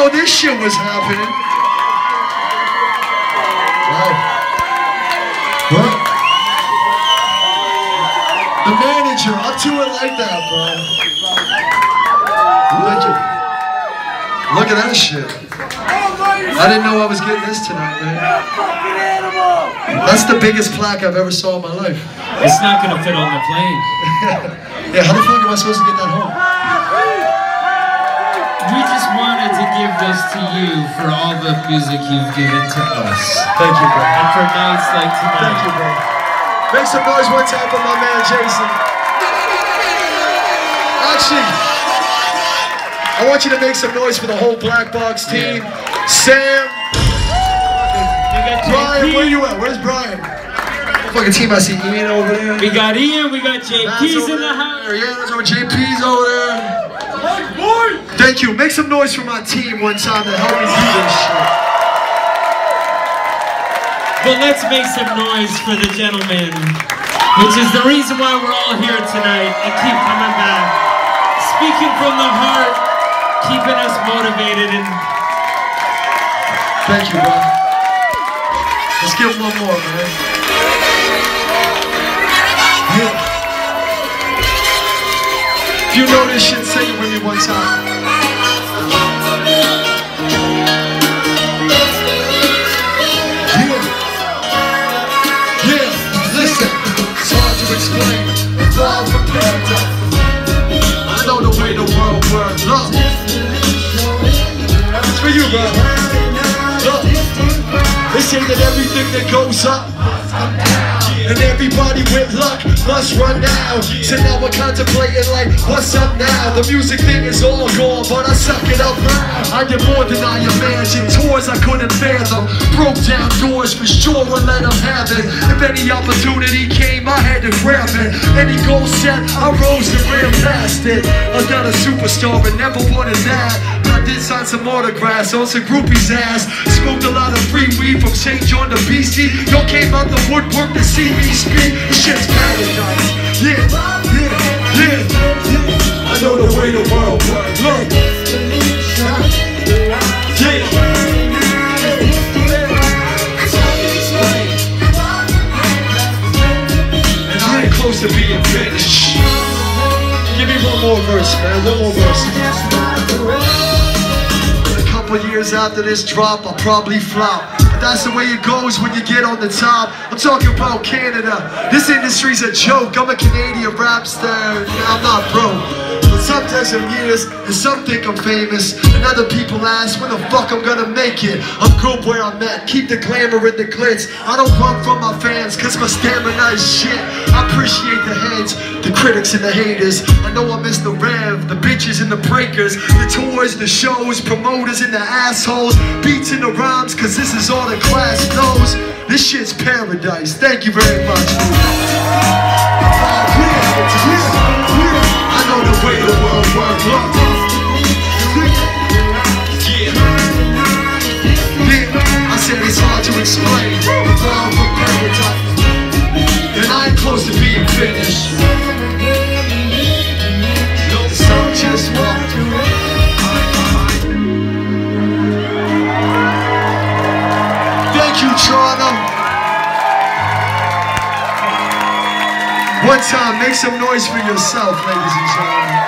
know this shit was happening. Wow. What? The manager, up to it like that, bro. Thank you. Look at that shit. I didn't know I was getting this tonight, man. That's the biggest plaque I've ever saw in my life. It's not gonna fit on the plane. yeah, how the fuck am I supposed to get that home? We just wanted to give this to you for all the music you've given to us. Thank you, bro. And for nights like tonight. Thank you, bro. Make some noise one time for my man Jason. Actually, I want you to make some noise for the whole Black Box team. Sam, Brian, where you at? Where's Brian? Fucking team, I see Ian over there. we got Ian, we got JP's in the house. Yeah, that's over JP's over there. Thank you. Make some noise for my team one time to help me do this shit. But let's make some noise for the gentleman, which is the reason why we're all here tonight and keep coming back. Speaking from the heart, keeping us motivated and Thank you, bro. Let's give him one more, man. You know this shit, say it with me one time. Yeah. Yeah. Listen, it's hard to explain. It's all for paradise. I know the way the world works. Look. It's for you, bro. Look. They say that everything that goes up and everybody with luck must run now So now we're contemplating like, what's up now? The music thing is all gone, but I suck it up now. I did more than I imagined. Tours I couldn't fathom. Broke down doors for sure and let them have it. If any opportunity came, I had to grab it. Any goal set, I rose and ran past it. I got a superstar and never wanted that. I did sign some autographs on some groupies' ass. Smoked a lot of free weed from St. John to BC. Y'all came out the woodwork to see me speak. This shit's paradise. Yeah, yeah, yeah, yeah. I know the way the world works. Look. Yeah. And I ain't close to being finished. Give me one more verse, man. One more verse. Couple years after this drop, I'll probably flop. But that's the way it goes when you get on the top. I'm talking about Canada. This industry's a joke. I'm a Canadian rap star. I'm not broke. Some take some years, and some think I'm famous. And other people ask when the fuck I'm gonna make it. I'm good where I'm at. Keep the glamour and the glitz. I don't run from my fans, cause my stamina is shit. I appreciate the heads, the critics and the haters. I know I miss the rev, the bitches and the breakers, the tours, the shows, promoters and the assholes, beats and the rhymes, cause this is all the class knows. This shit's paradise. Thank you very much. I said it's hard to explain. And I close to being finished. Just. Thank you, Toronto. One time, make some noise for yourself, ladies and gentlemen.